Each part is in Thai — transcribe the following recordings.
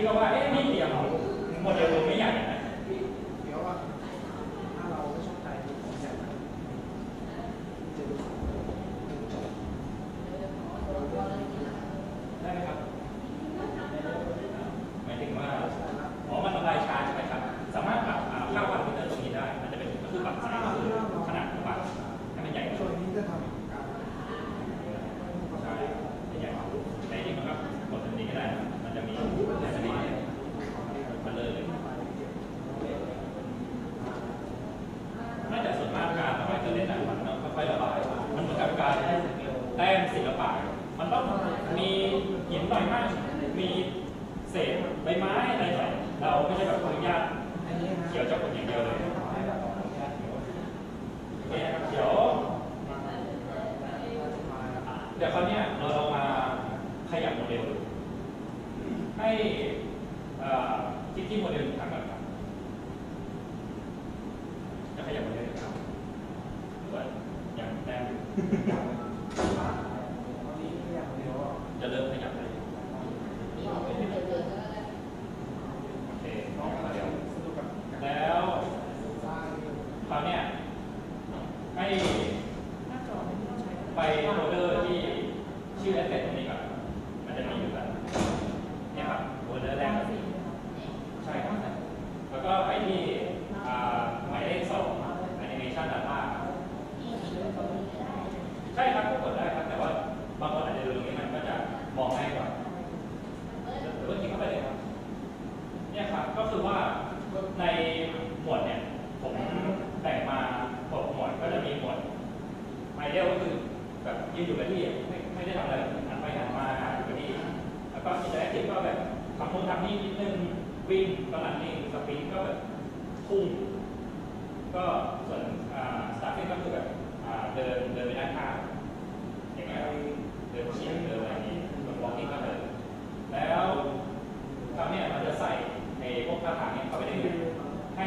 พี่ก็ว่าเอ๊ะไม่เกี่ยวหมดเดียวผมไม่อยาก มีหินหน่อยมากมีเศษใบไม้อะไรหน่อยเราไม่ใช่แบบอนุญาตเขียวจากคนอย่างเดียวเลยเดี๋ยวเดี๋ยวเขาเนี้ย idle ก็คือแบบยืนอยู่กับที่ไม่ไม่ได้ทำอะไรหันไปหันมาอยู่กับที่แล้วก็ interactive ก็แบบทำโน้นทำนี่นิดนึงวิ่งก็ running sprint ก็แบบพุ่งก็ส่วน strafing ก็คือแบบเดินเดินไปด้านข้างอย่างเงี้ยเดินเฉียงเดินอะไรนี้แบบ walking ก็เดินแล้วคราวนี้มันจะใส่ในพวกท่าทางเนี้ยเข้าไปได้ให้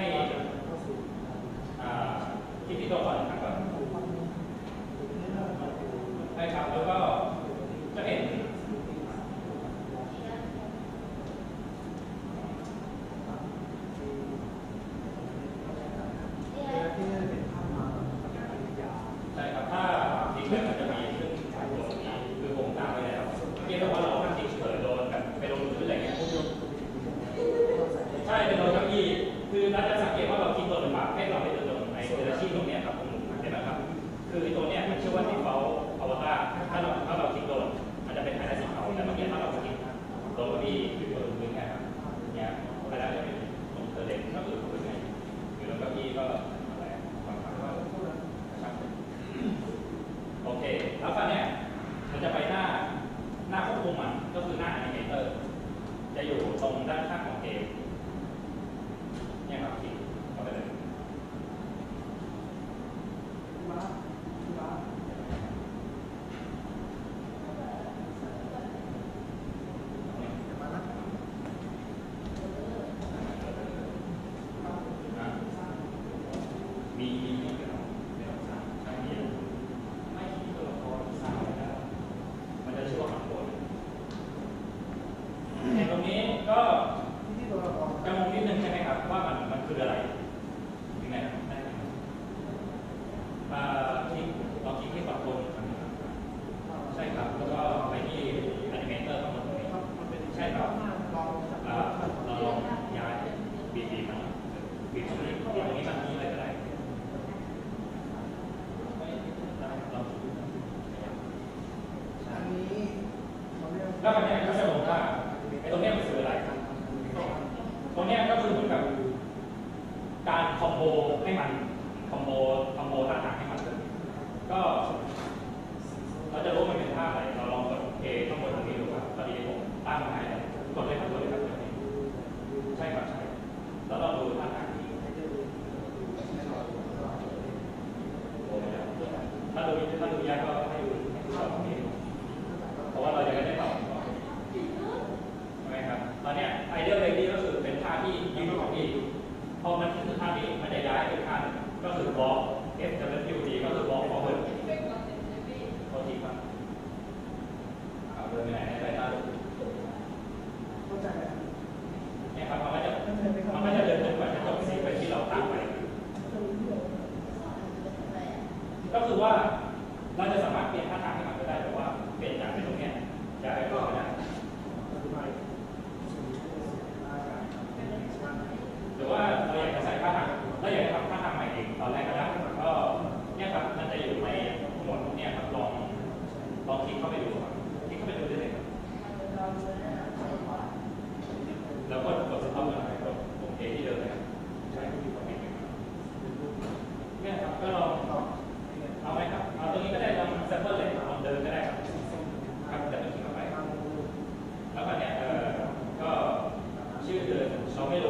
ทรงด้านข้างของเกม ก็คือว่าเราจะสามารถเปลี่ยนท่าทางให้มันก็ได้แต่ว่าเปลี่ยนจากที่ตรงนี้จากไปก็ได้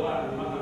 ว่า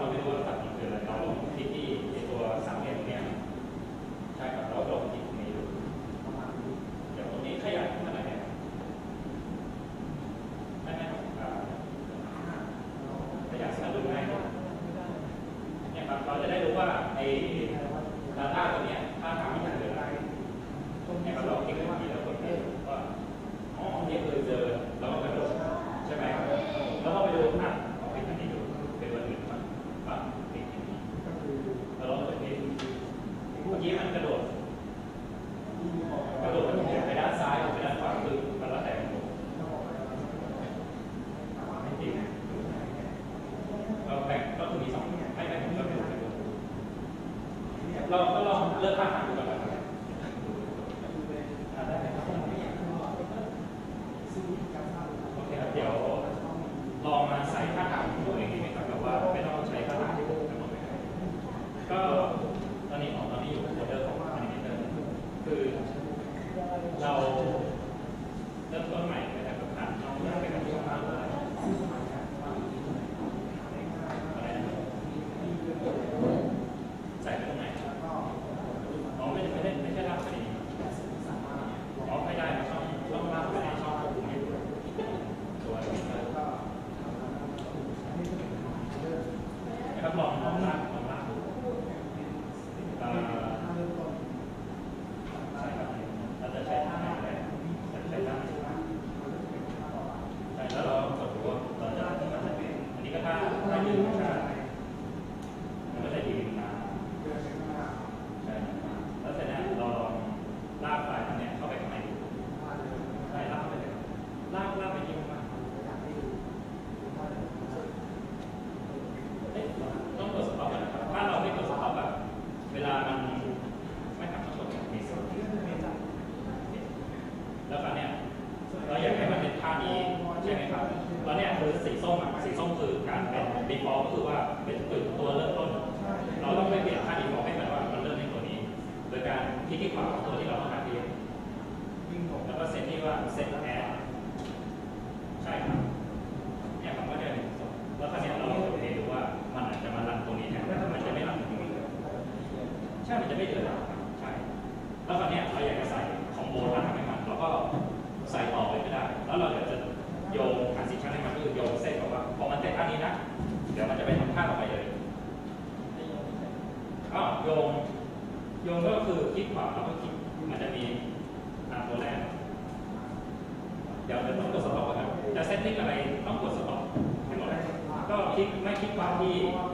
que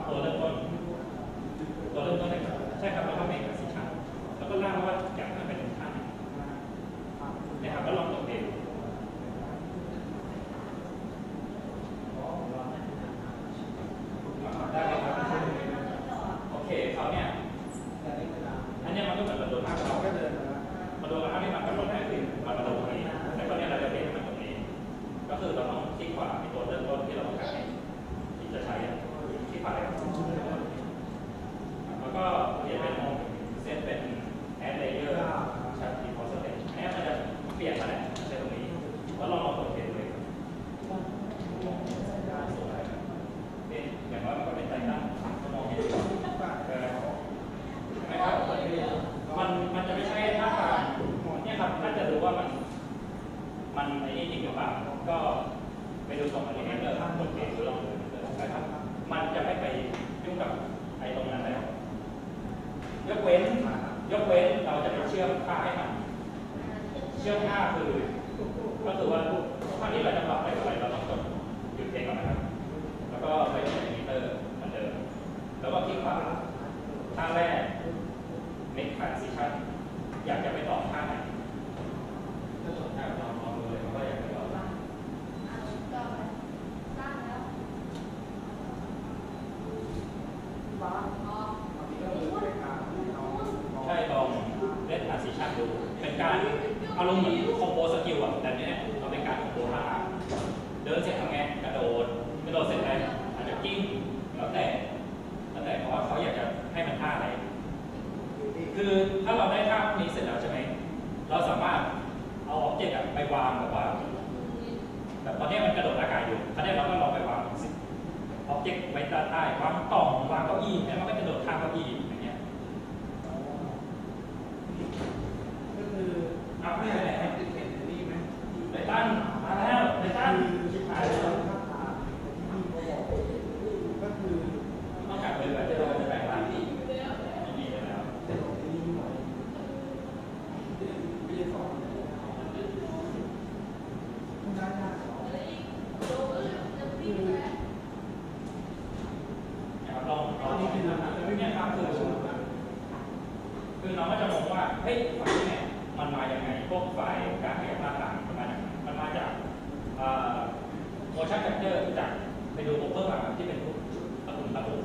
เจอร์ที่จากไปดูพวกเบื้องหลัที่เป็นพวกชุดตะปุ่มตะปุ่ม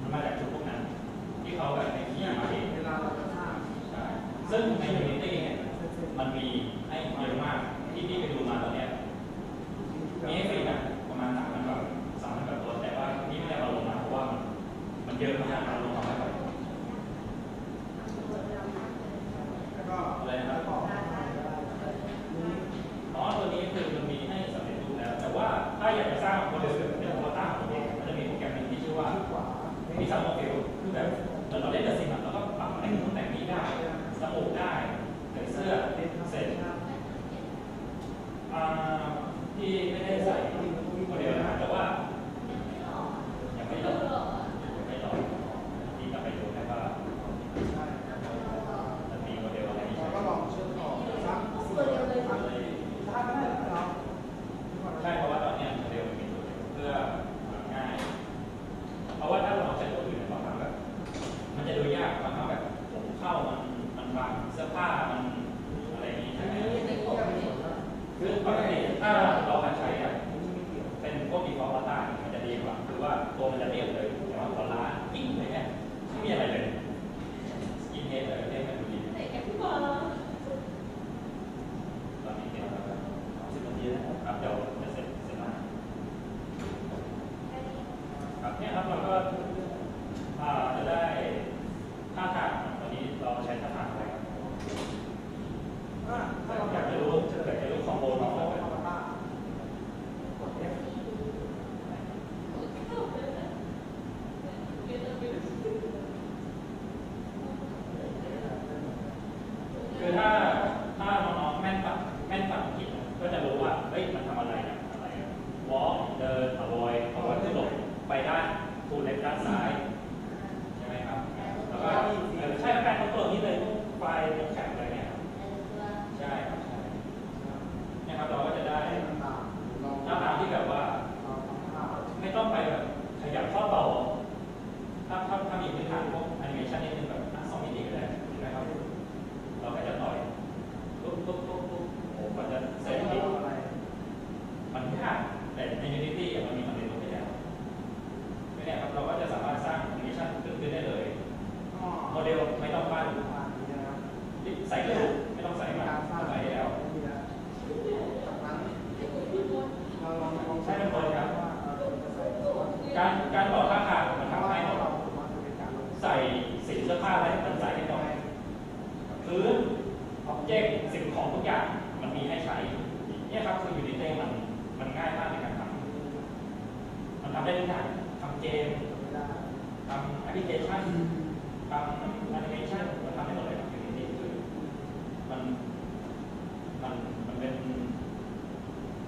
มันมาจากชุดพวกนั้น ที่เขาแบบในที่อย่าเองเวลาเราจะสร้าซึ่งในยูนิตี้เนี่ยมันมีให้เยอะมากที่พี่ไปดูมาตอนเนี้ยมีให้ฟรีนะ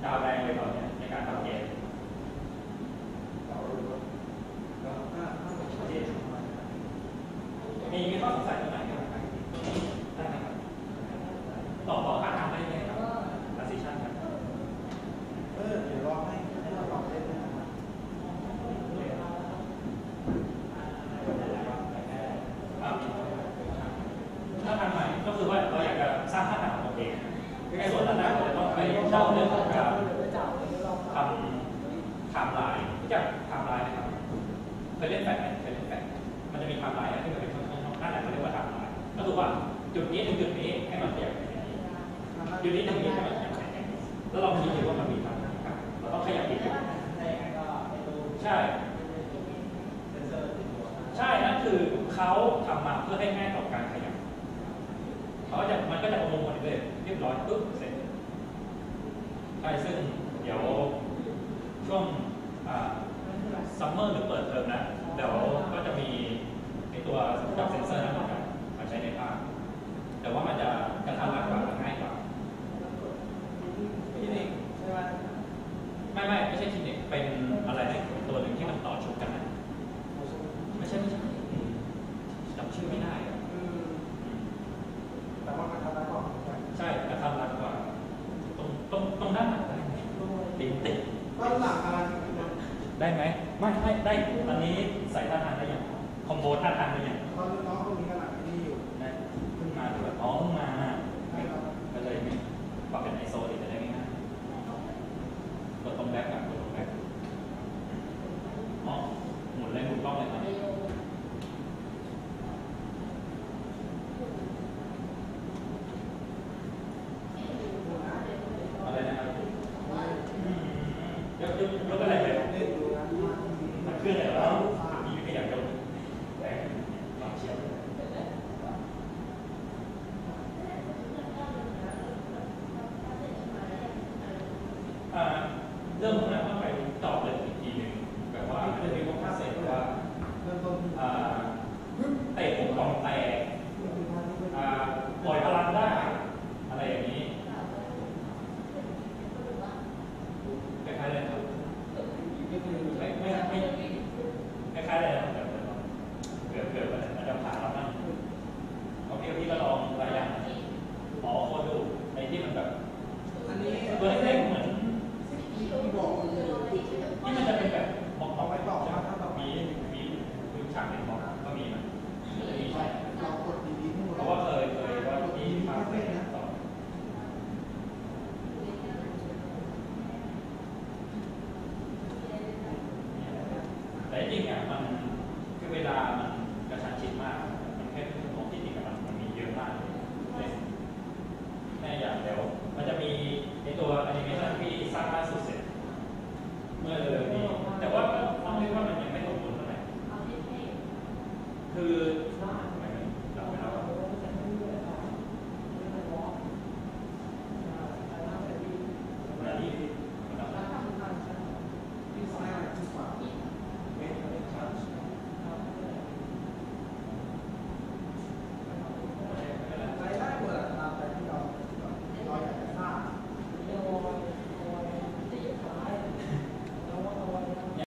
chào đại hội đồng nhà các đồng chí จุดนี้ถึงจุดนี้ให้มันเทียนจุดนี้ถึงนี้ให้มันเทียนแล้วเราคิดดูว่ามันมีทางเราต้องขยับอีกใช่ ใช่นั่นคือเขาทำมาเพื่อให้ง่ายต่อการขยับเขาจะมันก็จะประมวลผลเลยเรียบร้อยปึ๊บเสร็จใช่ซึ่งเดี๋ยวช่วง